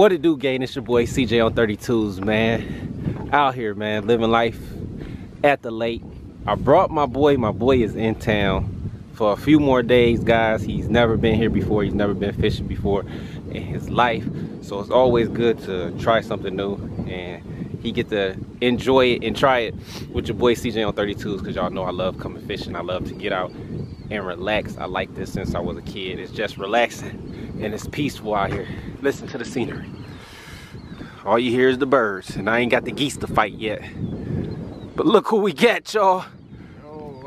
What it do, gang? It's your boy CJ on 32s, man. Out here, man, living life at the lake. I brought my boy. My boy is in town for a few more days, guys. He's never been here before. He's never been fishing before in his life. So it's always good to try something new and he get to enjoy it and try it with your boy CJ on 32s because y'all know I love coming fishing. I love to get out and relax. I like this since I was a kid. It's just relaxing and it's peaceful out here. Listen to the scenery. All you hear is the birds, and I ain't got the geese to fight yet. But look who we got, y'all.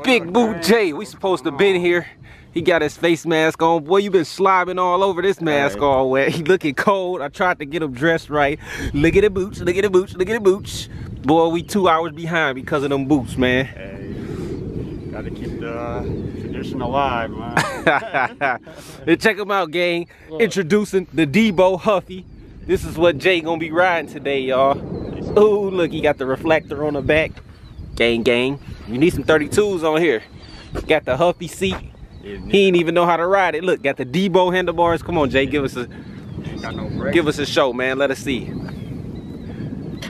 Big Boot J. We supposed to been here. He got his face mask on. Boy, you been slobbing all over this mask right. all wet. He looking cold. I tried to get him dressed right. Look at the boots, look at the boots, look at the boots. Boy, we two hours behind because of them boots, man. Hey, gotta keep the uh, tradition alive, man. check him out, gang. Look. Introducing the Debo Huffy. This is what Jay gonna be riding today, y'all. Oh, look, he got the reflector on the back. Gang, gang. You need some 32s on here. Got the Huffy seat. He ain't even know how to ride it. Look, got the Debo handlebars. Come on, Jay, give us a give us a show, man. Let us see.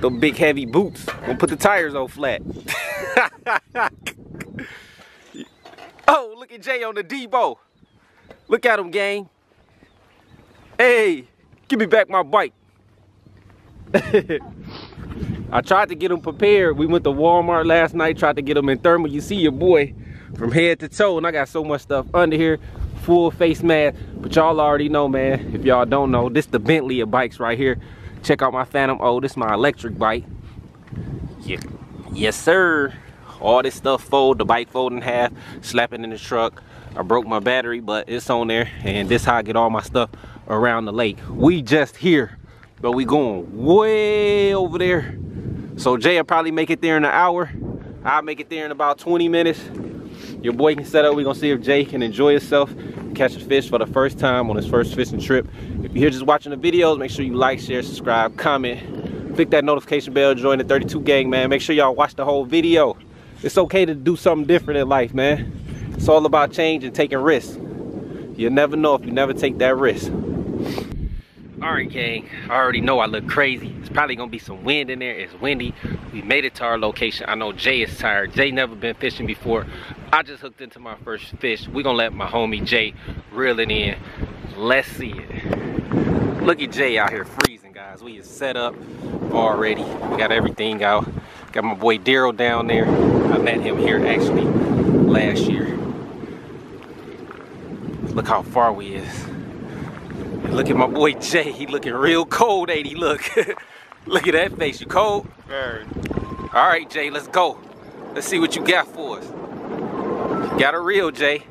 The big heavy boots. Gonna put the tires on flat. Oh, look at Jay on the Debo. Look at him, gang. Hey, give me back my bike. I tried to get him prepared. We went to Walmart last night, tried to get him in thermal. You see your boy from head to toe, and I got so much stuff under here, full face mask. But y'all already know, man, if y'all don't know, this the Bentley of bikes right here. Check out my Phantom Oh, this is my electric bike. Yeah. Yes, sir all this stuff fold the bike fold in half slapping in the truck i broke my battery but it's on there and this how i get all my stuff around the lake. We just here but we going way over there. So jay will probably make it there in an hour. I'll make it there in about 20 minutes. Your boy can set up. We're gonna see if jay can enjoy himself catch a fish for the first time on his first fishing trip. If you're here just watching the videos make sure you like share subscribe comment click that notification bell join the 32 gang man. Make sure y'all watch the whole video. It's okay to do something different in life, man. It's all about change and taking risks. You never know if you never take that risk. All right, gang, I already know I look crazy. It's probably gonna be some wind in there. It's windy. We made it to our location. I know Jay is tired. Jay never been fishing before. I just hooked into my first fish. We're gonna let my homie Jay reel it in. Let's see it. Look at Jay out here freezing, guys. We is set up already. We got everything out. Got my boy Daryl down there. I met him here actually last year. Look how far we is. Look at my boy Jay. He looking real cold, ain't he? Look. Look at that face. You cold? Very. All right, Jay, let's go. Let's see what you got for us. Got a reel, Jay.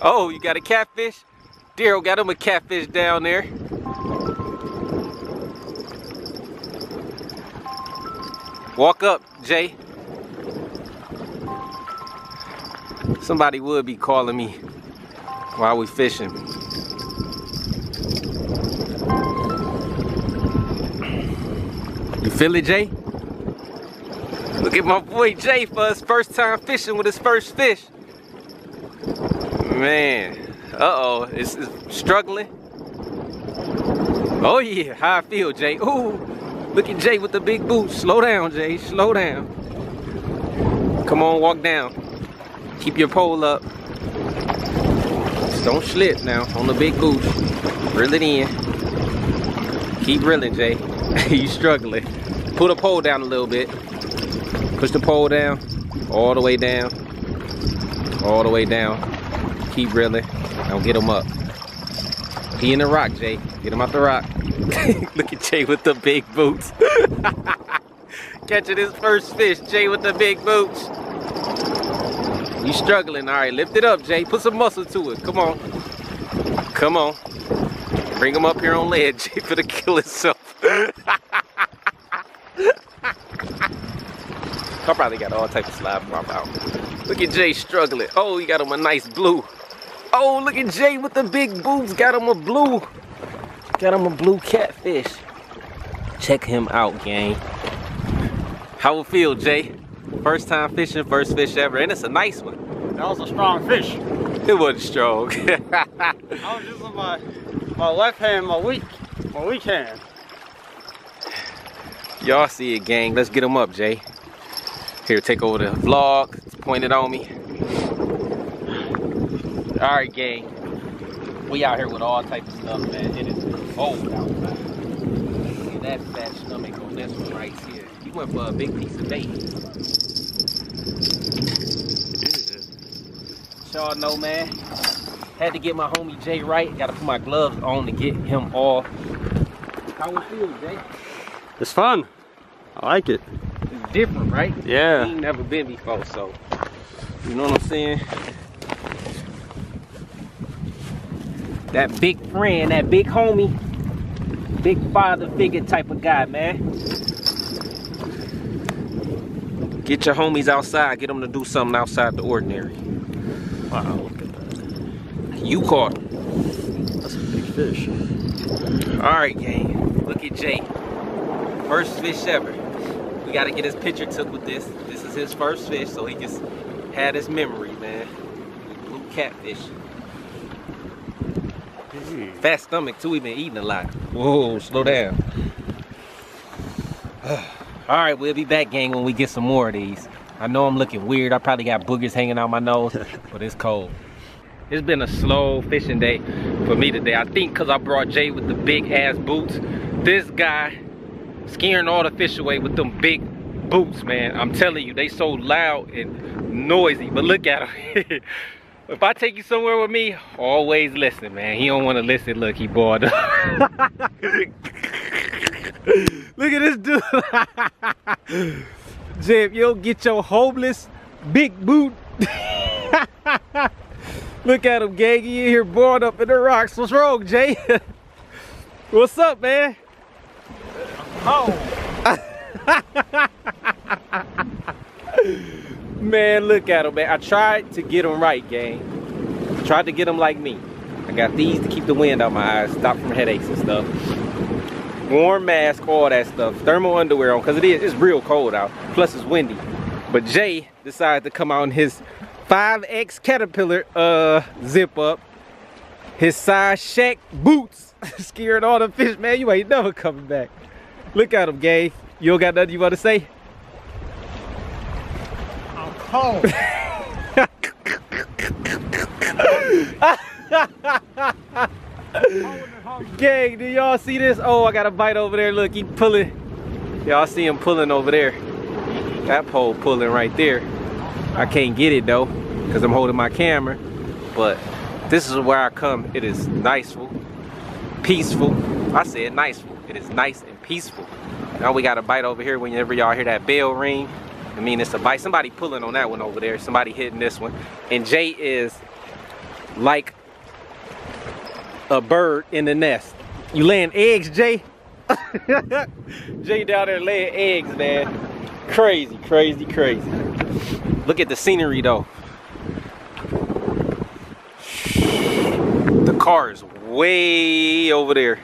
Oh, you got a catfish? Daryl got him a catfish down there. Walk up, Jay. Somebody would be calling me while we fishing. Feel Jay? Look at my boy Jay for his first time fishing with his first fish. Man, uh-oh, it's, it's struggling. Oh yeah, how I feel, Jay. Ooh, Look at Jay with the big boots. Slow down, Jay. Slow down. Come on, walk down. Keep your pole up. Just don't slip now on the big boots. Reel it in. Keep reeling, Jay. you struggling. Put the pole down a little bit. Push the pole down. All the way down. All the way down. Keep reeling. Don't get him up. He in the rock, Jay. Get him out the rock. Look at Jay with the big boots. Catching his first fish, Jay with the big boots. You struggling, all right, lift it up, Jay. Put some muscle to it, come on. Come on. Bring him up here on lead, Jay, for the kill himself. I probably got all type of slime in my mouth. Look at Jay struggling. Oh, he got him a nice blue. Oh, look at Jay with the big boots. Got him a blue. Got him a blue catfish. Check him out, gang. How it feel, Jay? First time fishing, first fish ever, and it's a nice one. That was a strong fish. It wasn't strong. I was using my my left hand, my weak, my weak hand. Y'all see it, gang. Let's get them up, Jay. Here, take over the vlog. It's pointed on me. All right, gang. We out here with all types of stuff, man. It is cold outside. See that fat stomach on this one right here. He went for a big piece of bait. Y'all know, man. Had to get my homie Jay right. Got to put my gloves on to get him off. How it feel, Jay? It's fun. I like it. It's different, right? Yeah. He ain't never been before, so you know what I'm saying? That big friend, that big homie, big father figure type of guy, man. Get your homies outside, get them to do something outside the ordinary. Wow, look at that. You caught him. That's a big fish. All right, gang. Look at Jay. First fish ever. We gotta get his picture took with this. This is his first fish, so he just had his memory, man. Blue catfish. Hmm. Fat stomach too, he been eating a lot. Whoa, slow down. All right, we'll be back, gang, when we get some more of these. I know I'm looking weird. I probably got boogers hanging out my nose, but it's cold. It's been a slow fishing day for me today. I think because I brought Jay with the big ass boots. This guy scaring all the fish away with them big boots, man. I'm telling you, they so loud and noisy. But look at him. if I take you somewhere with me, always listen, man. He don't want to listen. Look, he bored look at this dude. Jay, if you don't get your homeless big boot. Look at him, gang. He in here bored up in the rocks. What's wrong, Jay? What's up, man? Oh. Man, look at him, man. I tried to get him right, gang. Tried to get him like me. I got these to keep the wind out of my eyes, stop from headaches and stuff. Warm mask, all that stuff. Thermal underwear on, because it is, it's real cold out. Plus it's windy. But Jay decided to come out in his 5X Caterpillar uh, zip up. His size Shaq boots. Scared all the fish, man. You ain't never coming back. Look at him, gay. You don't got nothing you want to say? I'm cold. Gang, do y'all see this? Oh, I got a bite over there. Look, he pulling. Y'all see him pulling over there. That pole pulling right there. I can't get it though, because I'm holding my camera. But this is where I come. It is niceful, peaceful. I said niceful. It is nice and peaceful. Now we got a bite over here whenever y'all hear that bell ring. I mean, it's a bite. Somebody pulling on that one over there. Somebody hitting this one. And Jay is like a bird in the nest. You laying eggs, Jay? Jay down there laying eggs, man. Crazy, crazy, crazy. Look at the scenery though. The car is way over there.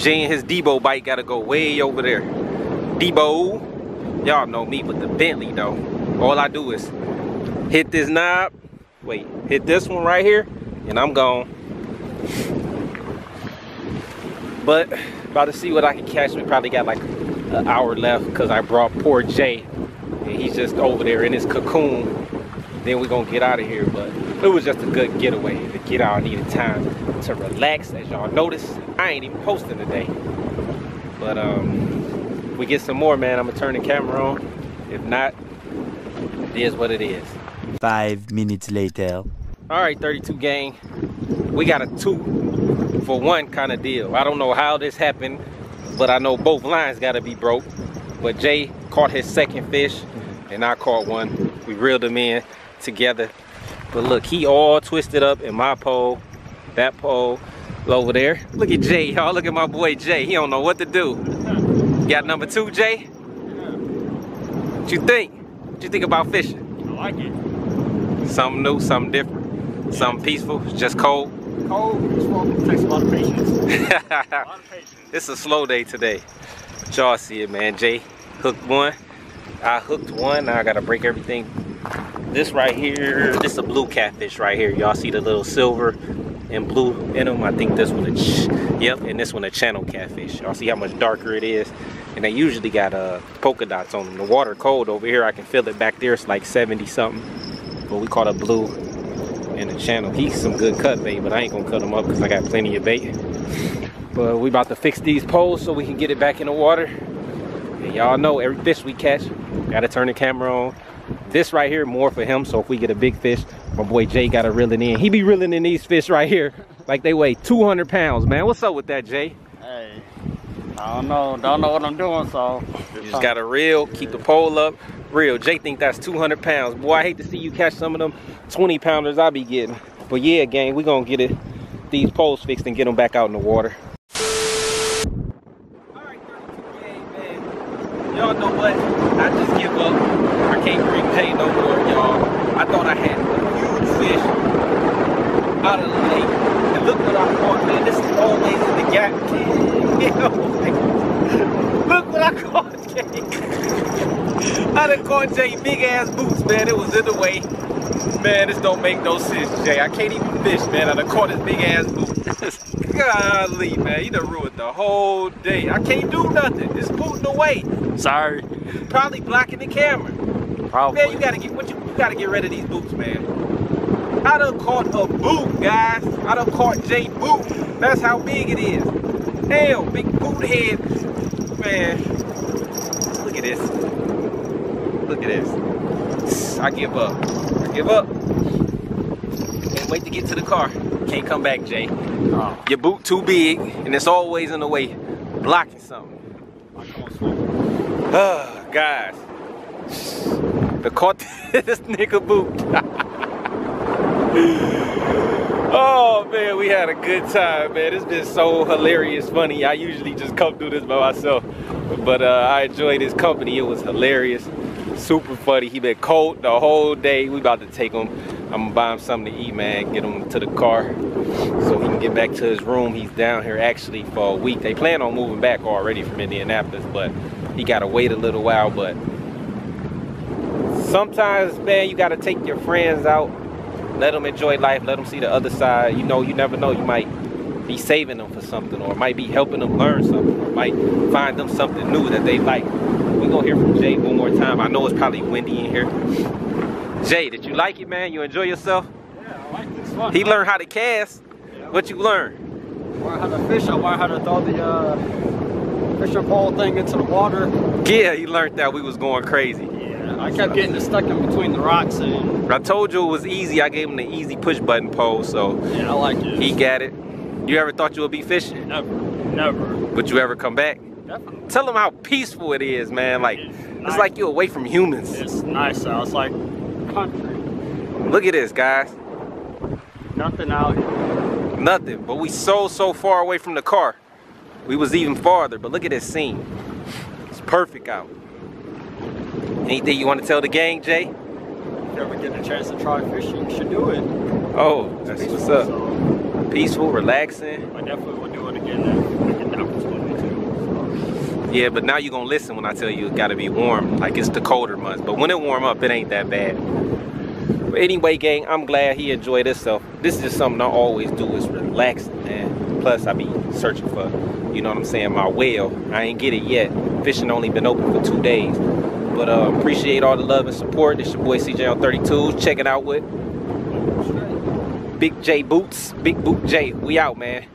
Jay and his Debo bike gotta go way over there. Debo, y'all know me with the Bentley though. All I do is hit this knob, wait, hit this one right here, and I'm gone. But about to see what I can catch. We probably got like an hour left because I brought poor Jay. And he's just over there in his cocoon. Then we're gonna get out of here. But it was just a good getaway to get out. I needed time to relax. As y'all notice, I ain't even posting today. But um, we get some more, man, I'm gonna turn the camera on. If not, it is what it is. Five minutes later. All right, 32 gang. We got a two for one kind of deal. I don't know how this happened, but I know both lines got to be broke. But Jay caught his second fish, and I caught one. We reeled them in together. But look, he all twisted up in my pole, that pole over there. Look at Jay, y'all. Look at my boy Jay. He don't know what to do. Got number two, Jay? What you think? What you think about fishing? I like it. Something new, something different, something peaceful, just cold. Cold, it's. Takes a lot of patience. A lot of patience. it's a slow day today. Y'all see it, man. Jay hooked one. I hooked one. Now I gotta break everything. This right here, this is a blue catfish right here. Y'all see the little silver and blue in them. I think this one, a yep, and this one a channel catfish. Y'all see how much darker it is? And they usually got uh, polka dots on them. The water cold over here. I can feel it back there. It's like 70 something. But we caught a blue in the channel. He's some good cut bait, but I ain't gonna cut him up because I got plenty of bait. But we about to fix these poles so we can get it back in the water. And y'all know every fish we catch, gotta turn the camera on. This right here more for him, so if we get a big fish, my boy Jay gotta reel it in. He be reeling in these fish right here, like they weigh 200 pounds, man. What's up with that, Jay? Hey, I don't know. Don't know what I'm doing, so. You just gotta reel, keep the pole up, reel. Jay think that's 200 pounds. Boy, I hate to see you catch some of them 20 pounders I be getting. But yeah, gang, we gonna get it, these poles fixed and get them back out in the water. All right, y'all know what? I just give up. I can't bring Jay no more, y'all. I thought I had a huge fish out of the lake. And look what I caught, man. This is always in the gap. look what I caught, Jay. I done caught Jay big ass boots, man. It was in the way. Man, this don't make no sense, Jay. I can't even fish, man. I done caught his big ass boots. Golly, man. You done ruined the whole day. I can't do nothing. It's booting away. Sorry. Probably blocking the camera. Probably. Man, you gotta get what you, you gotta get rid of these boots, man. I done caught a boot, guys. I done caught Jay boot. That's how big it is. Hell, big boot head. Man, look at this. Look at this. I give up. I give up. Can't wait to get to the car. Can't come back, Jay. Oh, Your boot too big, and it's always in the way, blocking something. Ah, guys. The caught this nigga boot. oh man, we had a good time, man. It's been so hilarious, funny. I usually just come through this by myself, but uh, I enjoyed his company. It was hilarious, super funny. He been cold the whole day. We about to take him. I'm gonna buy him something to eat, man. Get him to the car so he can get back to his room. He's down here actually for a week. They plan on moving back already from Indianapolis, but he gotta wait a little while. But sometimes, man, you gotta take your friends out, let them enjoy life, let them see the other side. You know, you never know. You might be saving them for something, or might be helping them learn something, or might find them something new that they like. We're gonna hear from Jay one more time. I know it's probably windy in here. Jay, did you like it, man? You enjoy yourself? Yeah, I like this fun. He learned how to cast. What you learned? Learn how to fish. I learned how to throw the uh, fishing pole thing into the water. Yeah, he learned that we was going crazy. I kept getting it stuck in between the rocks, and I told you it was easy. I gave him the easy push button pole, so yeah, I like it. he got it. You ever thought you would be fishing? never, never, Would you ever come back? definitely. Tell them how peaceful it is, man. Like It's it's nice. like you're away from humans. It's nice out. It's like country. Look at this, guys. Nothing out here. Nothing. But we so so far away from the car. We was even farther. But look at this scene. It's perfect out. Anything you want to tell the gang, Jay? If you ever get a chance to try fishing, you should do it. Oh, that's what's up. So, Peaceful, relaxing. I definitely would do it again if I get the opportunity to. Yeah, but now you're gonna listen when I tell you it gotta be warm. Like it's the colder months. But when it warm up, it ain't that bad. But anyway, gang, I'm glad he enjoyed himself. This is just something I always do is relaxing, man. Plus I be searching for, you know what I'm saying, my whale. I ain't get it yet. Fishing only been open for two days. But uh, appreciate all the love and support. This your boy CJ on 32. Check it out with Big J Boots. Big Boot J. We out, man.